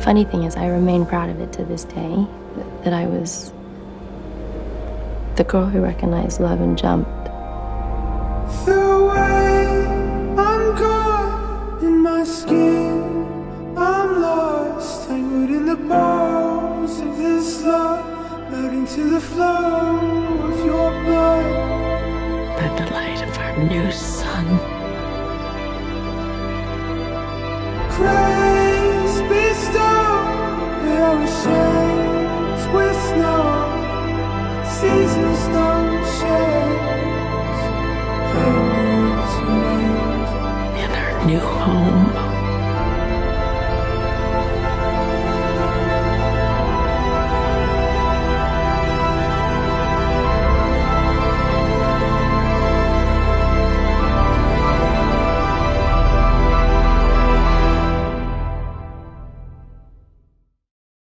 funny thing is, I remain proud of it to this day that I was the girl who recognized love and jumped. The way I'm caught in my skin, I'm lost, tangled in the bars of this love, melting to the flow of your blood. But the light of our new sun. Grace In our new home.